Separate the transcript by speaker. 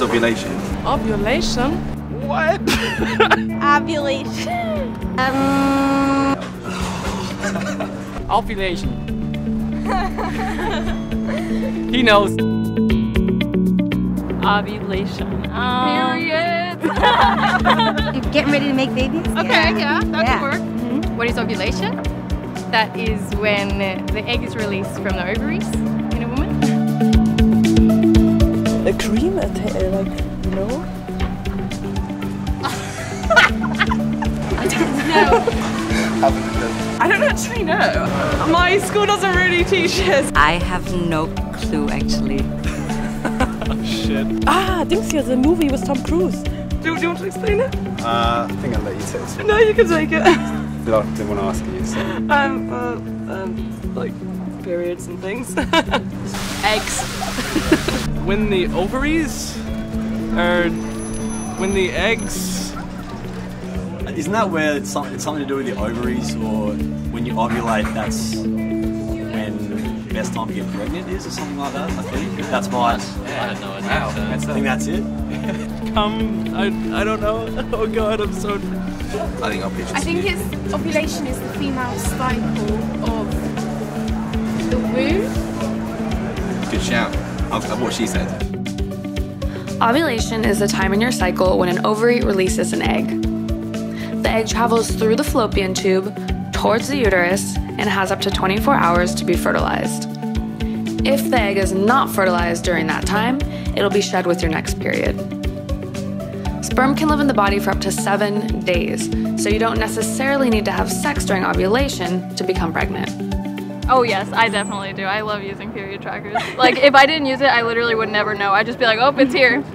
Speaker 1: What is ovulation?
Speaker 2: Ovulation?
Speaker 1: What?
Speaker 3: Ovulation. Um,
Speaker 2: Ovulation. he knows.
Speaker 4: Ovulation.
Speaker 5: Period.
Speaker 3: You're getting ready to make babies?
Speaker 5: Okay, yeah, that
Speaker 3: Yeah.
Speaker 5: could work.
Speaker 4: Mm-hmm.
Speaker 5: What is ovulation?
Speaker 4: That is when the egg is released from the ovaries in a
Speaker 2: cream, a ta- uh, like, you know? I don't know. I don't actually know. My school doesn't really teach us.
Speaker 6: I have no clue actually.
Speaker 1: Shit.
Speaker 2: Ah, Dings here, the movie with Tom Cruise. Do, do you want to explain it?
Speaker 1: Uh, I think I'll let you take this.
Speaker 2: No, you can take it.
Speaker 1: I didn't want to ask you. So.
Speaker 2: um, uh, um, like periods and things.
Speaker 4: Eggs.
Speaker 7: When the ovaries or when the eggs
Speaker 8: Isn't that where it's something, it's something to do with the ovaries or when you ovulate, that's when the best time to get pregnant is or something like that? I think that's my.
Speaker 7: I don't know wow,
Speaker 8: I think that's it.
Speaker 7: come I, I don't know oh god I'm so
Speaker 1: I think I'll pitch
Speaker 9: I think it's ovulation is the female cycle of the womb.
Speaker 1: Good shout. I'll what she said.
Speaker 10: Ovulation is the time in your cycle when an ovary releases an egg. The egg travels through the fallopian tube towards the uterus and has up to 24 hours to be fertilized. If the egg is not fertilized during that time, it'll be shed with your next period. Sperm can live in the body for up to seven days, so you don't necessarily need to have sex during ovulation to become pregnant.
Speaker 5: Oh yes, I definitely do. I love using period trackers. Like if I didn't use it, I literally would never know. I'd just be like, oh, it's here.